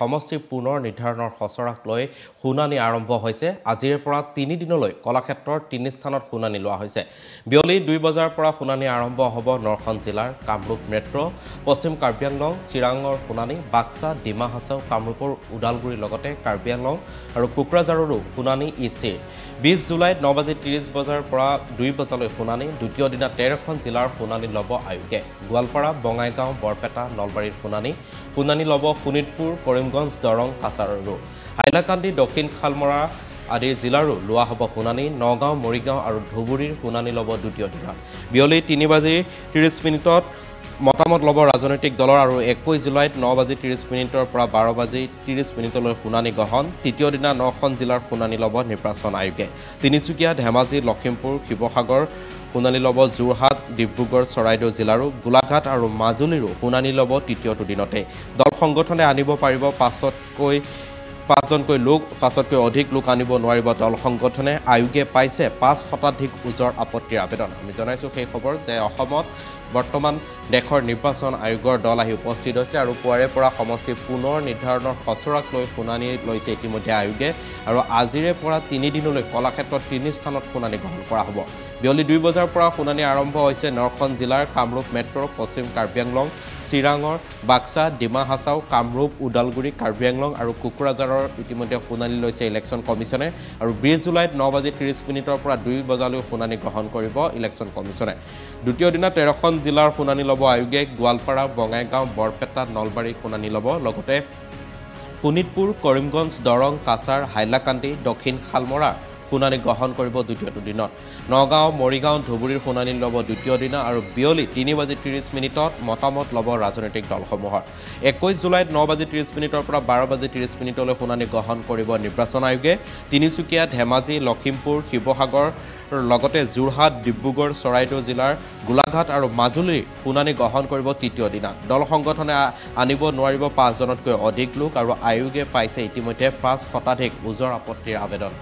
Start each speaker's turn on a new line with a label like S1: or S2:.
S1: সমষ্টি পুনৰ নিৰ্ধাৰণৰ খচৰাক লৈ শুনানি আৰম্ভ হৈছে। আজিৰে পৰা তিনিদিনলৈ কলাক্ষেত্ৰৰ তিনি স্থানত শুনানি লোৱা হৈছে। বিয়লি দুই বজাৰ পৰা শুনানি আৰম্ভ হ'ব নৰখন জিলাৰ কামৰূপ মেট্ৰ' পশ্চিম কাৰ্বি আংলং চিৰাঙৰ শুনানি বাক্সা ডিমা হাছাও কামৰূপৰ ওদালগুৰিৰ লগতে কাৰ্বি আংলং আৰু কোকৰাঝাৰৰো শুনানি ই চিৰ বিছ জুলাইত ন বাজি ত্ৰিছ বজাৰ পৰা দুই বজালৈ শুনানি দ্বিতীয় দিনা তেৰখন জিলাৰ শুনানি ল'ব আয়োগে। গোৱালপাৰা বঙাইগাঁও বৰপেটা নলবাৰীৰ শুনানি। শুনানি ল'ব শোণিতপুৰ কৰিমগঞ্জ দৰং কাছাৰৰো। হাইলাকান্দি দক্ষিণ খালমৰা আদি জিলাৰো লোৱা হ'ব শুনানি নগাঁও মৰিগাঁও আৰু ধুবুৰীৰ শুনানি ল'ব দ্বিতীয় দিনা। বিয়লি তিনি বাজি ত্ৰিছ মিনিটত মতামত ল'ব ৰাজনৈতিক দলৰ আৰু একৈছ জুলাইত ন বাজি মিনিটৰ পৰা বাৰ বাজি ত্ৰিছ মিনিটলৈ শুনানি গ্ৰহণ। তৃতীয় দিনা নখন জিলাৰ শুনানি ল'ব নিৰ্বাচন আয়োগে। তিনিচুকীয়া ধেমাজি লখিমপুৰ শিৱসাগৰ শুনানি ল'ব যোৰহাট ডিব্ৰুগড় চৰাইদেউ জিলাৰো গোলাঘাট আৰু মাজুলীৰো শুনানি ল'ব তৃতীয়টো দিনতে। দল সংগঠনে আনিব পাৰিব পাঁচতকৈ পাঁচজনকৈ লোক পাঁচতকৈ অধিক লোক আনিব নোৱাৰিব দল সংগঠনে। আয়োগে পাইছে পাঁচ শতাধিক ওজৰ আপত্তিৰ আবেদন। আমি জনাইছোঁ সেই খবৰ যে অসমত বৰ্তমান দেশৰ নিৰ্বাচন আয়োগৰ দল আহি উপস্থিত হৈছে আৰু পুৱাৰে পৰা সমষ্টি পুনৰ নিৰ্ধাৰণৰ খচৰাক লৈ শুনানি লৈছে ইতিমধ্যে আয়োগে আৰু আজিৰে পৰা তিনিদিনলৈ কলাক্ষেত্ৰত তিনি স্থানত শুনানি গ্ৰহণ কৰা হ'ব। বিয়লি দুই বজাৰ পৰা শুনানি আৰম্ভ হৈছে নৰখন জিলাৰ কামৰূপ মেট্ৰ' পশ্চিম কাৰ্বি আংলং চিৰাঙৰ বাক্সা ডিমা হাছাও কামৰূপ ওদালগুৰি কাৰ্বি আংলং আৰু কোকৰাঝাৰৰ ইতিমধ্যে শুনানি লৈছে ইলেকশ্যন কমিশ্যনে আৰু বিছ জুলাইত ন বাজি ত্ৰিছ মিনিটৰ পৰা দুই বজালৈ শুনানি গ্ৰহণ কৰিব ইলেকশ্যন কমিশ্যনে দ্বিতীয় দিনা তেৰখন জিলাৰ শুনানি ল'ব আয়োগে গোৱালপাৰা বঙাইগাঁও বৰপেটা নলবাৰী শুনানি ল'ব। লগতে শোণিতপুৰ কৰিমগঞ্জ দৰং কাছাৰ হাইলাকান্দি দক্ষিণ খালমৰা শুনানি গ্ৰহণ কৰিব দ্বিতীয়টো দিনত। নগাঁও মৰিগাঁও ধুবুৰীৰ শুনানি ল'ব দ্বিতীয় দিনা আৰু বিয়লি তিনি বাজি ত্ৰিছ মিনিটত মতামত ল'ব ৰাজনৈতিক দলসমূহৰ। একৈছ জুলাইত ন বাজি ত্ৰিছ মিনিটৰ পৰা বাৰ বাজি ত্ৰিছ মিনিটলৈ শুনানি গ্ৰহণ কৰিব নিৰ্বাচন আয়োগে। তিনিচুকীয়া ধেমাজি লখিমপুৰ শিৱসাগৰ লগতে যোৰহাট ডিব্ৰুগড় চৰাইদেউ জিলাৰ গোলাঘাট আৰু মাজুলীৰ শুনানি গ্ৰহণ কৰিব তৃতীয় দিনা। দল সংগঠনে আনিব নোৱাৰিব পাঁচজনতকৈ অধিক লোক আৰু আয়োগে পাইছে ইতিমধ্যে পাঁচ শতাধিক ওজৰ আপত্তিৰ আবেদন।